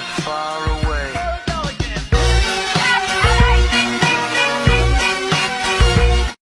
far away.